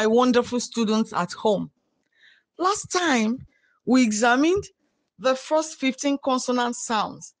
my wonderful students at home. Last time, we examined the first 15 consonant sounds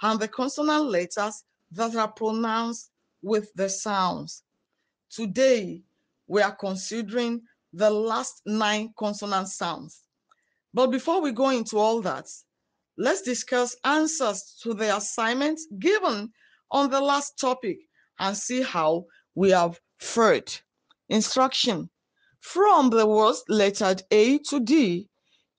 and the consonant letters that are pronounced with the sounds. Today, we are considering the last nine consonant sounds. But before we go into all that, let's discuss answers to the assignments given on the last topic and see how we have fared. Instruction. From the words lettered A to D,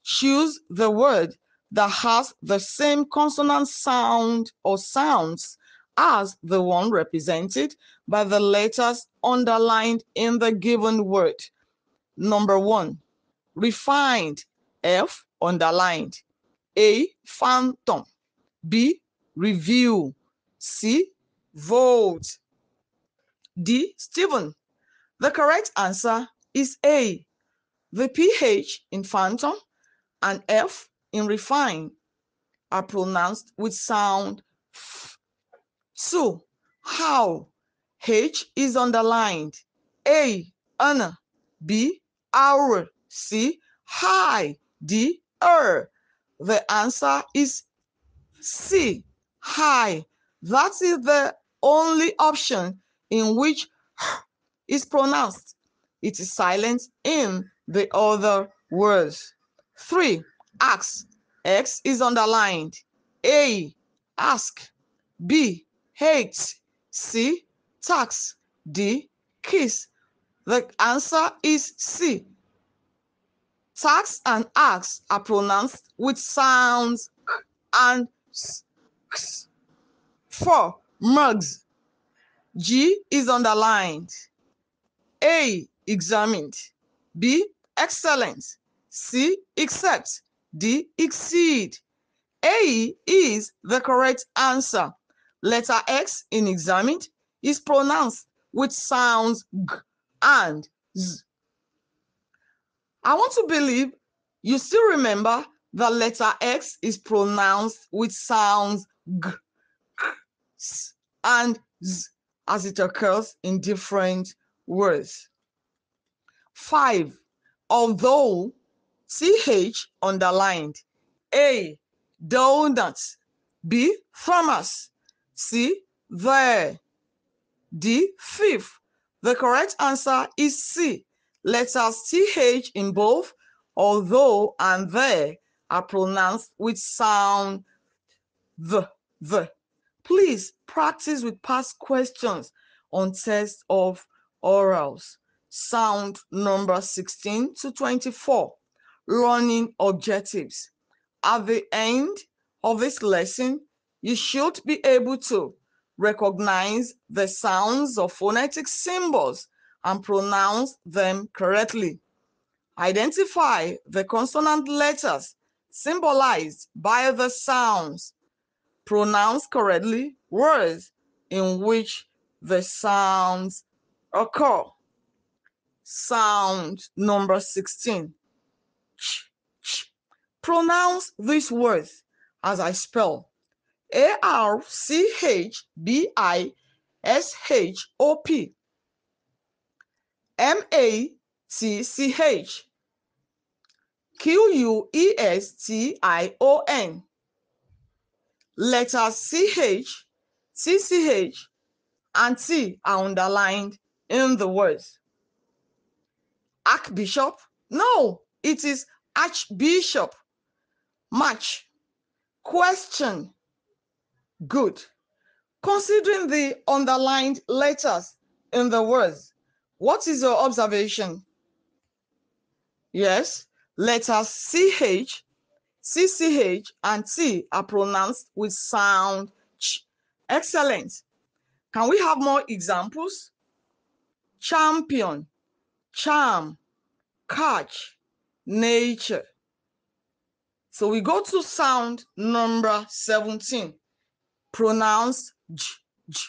choose the word that has the same consonant sound or sounds as the one represented by the letters underlined in the given word. Number one, refined, F underlined. A, phantom. B, review. C, vote. D, Stephen. The correct answer is A. The PH in phantom and F in refine are pronounced with sound F. So, how? H is underlined. A, Anna. B, our. C, high. D, er. The answer is C, high. That is the only option in which is pronounced. It is silent in the other words. Three, ask. X is underlined. A, ask. B, hate. C, tax. D, kiss. The answer is C. Tax and ask are pronounced with sounds k and s. Four, mugs. G is underlined. A, examined. B, excellent. C, accept. D, exceed. A is the correct answer. Letter X in examined is pronounced with sounds G and Z. I want to believe you still remember the letter X is pronounced with sounds G, and Z as it occurs in different words. Five, although CH underlined, A, donuts, B, farmers, C, there, D, fifth. The correct answer is C. Letters CH in both, although and there, are pronounced with sound the, the. Please practice with past questions on test of orals. Sound number 16 to 24. Learning objectives. At the end of this lesson, you should be able to recognize the sounds of phonetic symbols and pronounce them correctly. Identify the consonant letters symbolized by the sounds. Pronounce correctly words in which the sounds occur. Sound number 16. Ch, ch. Pronounce this word as I spell A R C H B I S H O P M A T C H Q U E S T I O N. Letters C H, C C H, and T are underlined in the words. Archbishop? No, it is Archbishop. Match. Question. Good. Considering the underlined letters in the words, what is your observation? Yes, letters CH, CCH, and T are pronounced with sound ch. Excellent. Can we have more examples? Champion, charm, catch, nature. So we go to sound number 17, pronounced j, j.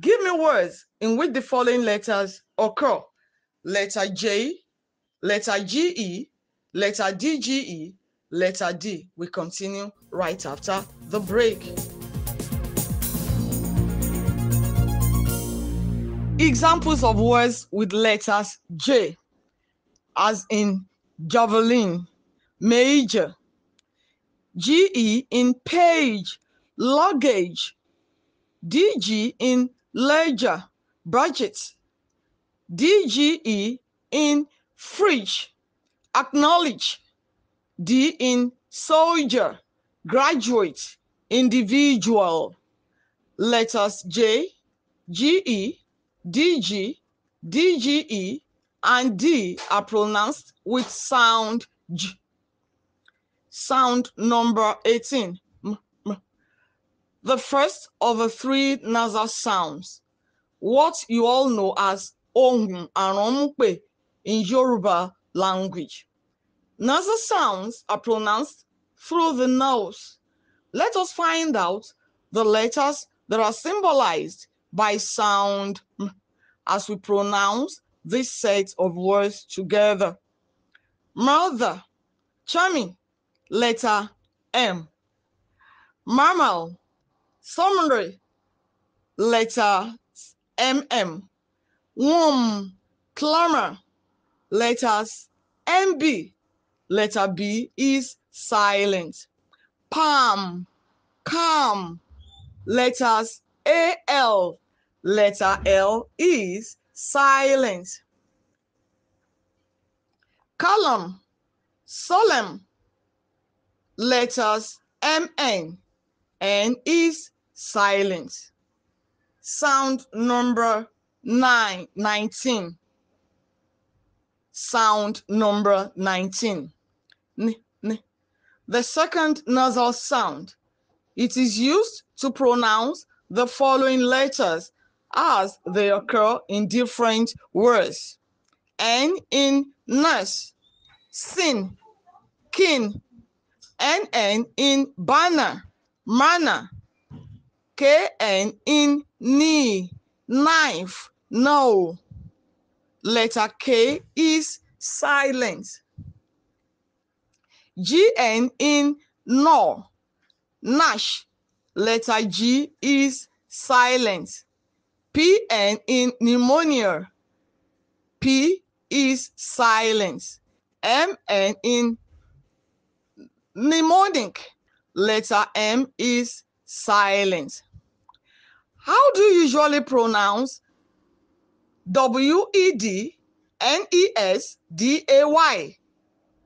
Give me words in which the following letters occur. Letter J, letter GE, letter DGE, letter D. We continue right after the break. Examples of words with letters J, as in javelin, major, GE in page, luggage, DG in ledger, budget, DGE in fridge, acknowledge, D in soldier, graduate, individual. Letters J, GE, DG, DGE, and D are pronounced with sound J. Sound number 18. The first of the three nasal sounds, what you all know as Ohun Aronmupe in Yoruba language. Nasal sounds are pronounced through the nose. Let us find out the letters that are symbolized by sound as we pronounce this set of words together. Mother, charming, letter M. Mammal, summary, letter MM. Womb, clamor, letters MB. Letter B is silent. Palm, calm, letters AL. Letter L is silent. Column, solemn, letters MN. N is silent. Sound number nine, 19. Sound number 19. N, n. The second nasal sound it is used to pronounce the following letters as they occur in different words. N in nurse, sin, kin, NN in banner, manner, KN in knee, knife, no. Letter K is silent. GN in no, Nash, letter G is silent. PN in pneumonia, P is silent. MN in mnemonic, letter M is silence. How do you usually pronounce W E D N E S D A Y?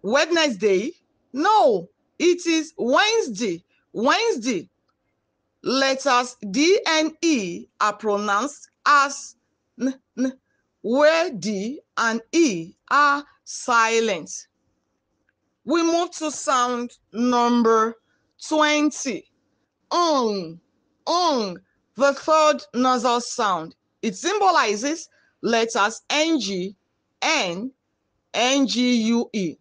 Wednesday? No, it is Wednesday. Wednesday, letters D and E are pronounced as n, n, where D and E are silent. We move to sound number 20. Ung, ung, the third nasal sound. It symbolizes letters NG, N, NGUE.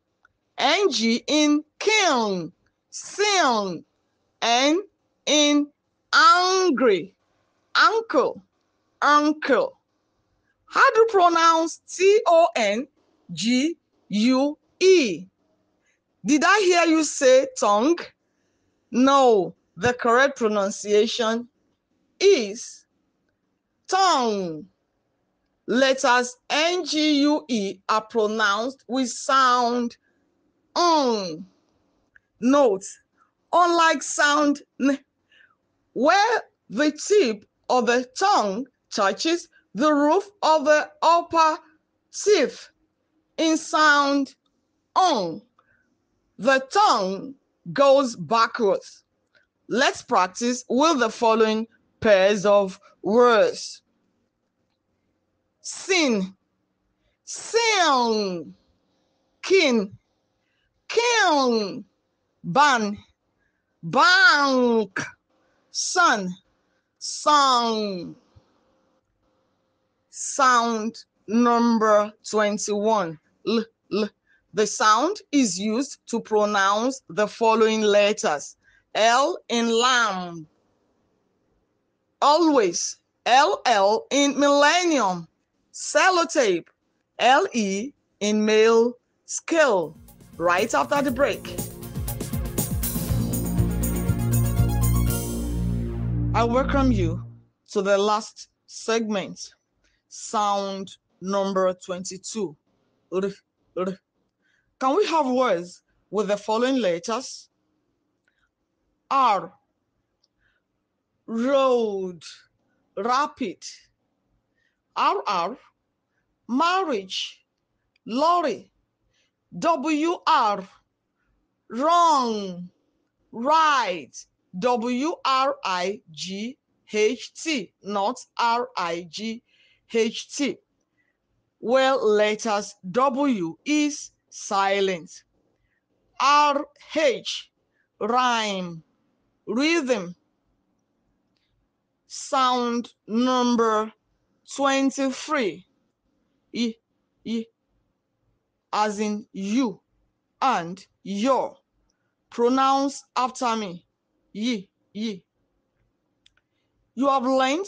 NG in kiln, sin, and in angry, uncle, uncle. How do you pronounce T O N G U E? Did I hear you say tongue? No, the correct pronunciation is tongue. Letters N G U E are pronounced with sound um. Note unlike sound n, where the tip of the tongue touches the roof of the upper teeth in sound on, the tongue goes backwards. Let's practice with the following pairs of words. Sin, sin, kin, kiln, ban, bank, sun, song. Sound number 21. L, l. The sound is used to pronounce the following letters. L in lamb. Always. LL in millennium. Sellotape. LE in male scale. Right after the break. I welcome you to the last segment, sound number 22. R, r. Can we have words with the following letters? R, road, rapid, RR, marriage, lorry, WR, wrong, right, W R I G H T, not R I G H T. Well, letters W is silent. R H, rhyme, rhythm. Sound number 23. E, E, as in you and your. Pronounce after me. Ye, ye. You have learned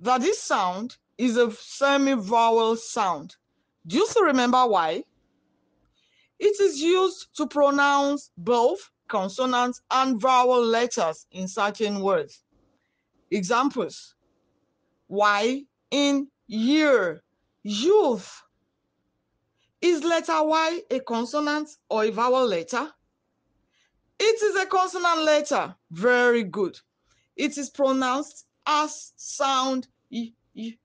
that this sound is a semi-vowel sound. Do you still remember why? It is used to pronounce both consonants and vowel letters in certain words. Examples. Y in year, youth. Is letter Y a consonant or a vowel letter? It is a consonant letter. Very good. It is pronounced as sound y, y.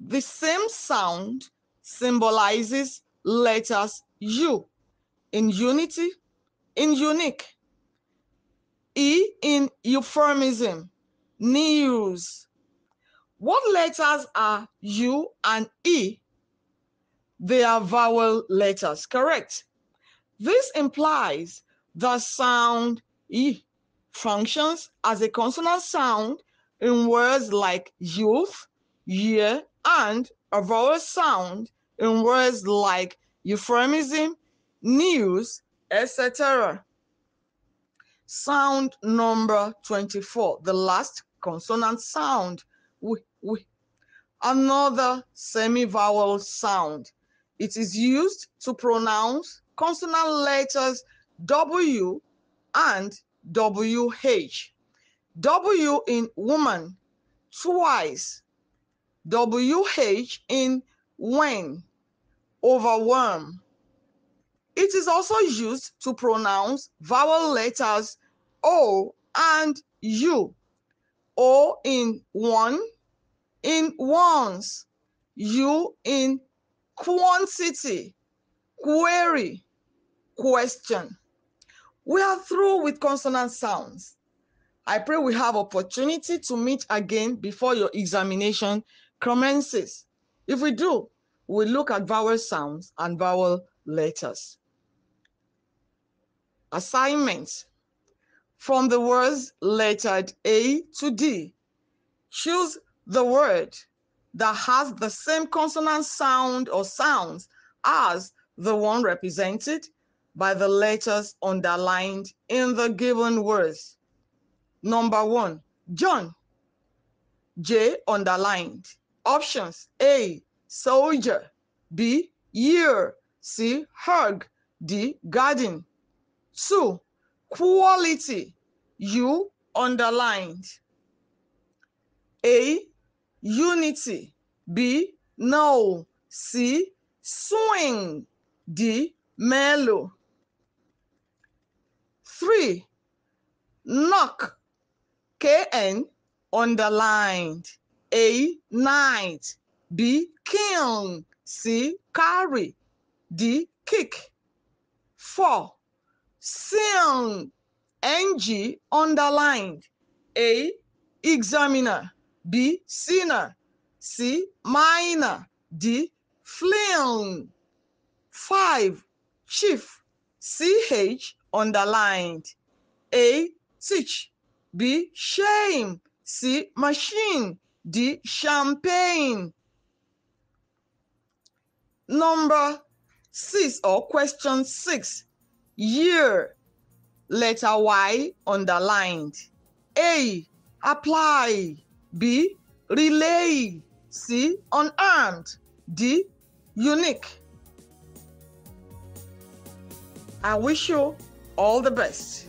The same sound symbolizes letters U in unity, in unique, E in euphemism, news. What letters are U and E? They are vowel letters, correct? This implies the sound E functions as a consonant sound in words like youth, year, and a vowel sound in words like euphemism, news, etc. Sound number 24, the last consonant sound. W, w. Another semi-vowel sound. It is used to pronounce consonant letters W and WH. W in woman twice. WH in when, overwhelm. It is also used to pronounce vowel letters O and U. O in one, in once, U in quantity, query, question. We are through with consonant sounds. I pray we have opportunity to meet again before your examination commences. If we do, we'll look at vowel sounds and vowel letters. Assignments. From the words lettered A to D, choose the word that has the same consonant sound or sounds as the one represented by the letters underlined in the given words. Number one, John. J underlined. Options A, soldier. B, year. C, hug. D, garden. Two, quality. U underlined. A, unity. B, no. C, swing. D, Melo. Three, knock, KN underlined. A, night. B, king. C, carry. D, kick. Four, sing, NG underlined. A, examiner. B, sinner. C, minor. D, fling. Five, chief. CH underlined. A, teach. B, shame. C, machine. D, champagne. Number six or question six, year. Letter Y underlined. A, apply. B, relay. C, unarmed. D, unique. I wish you all the best.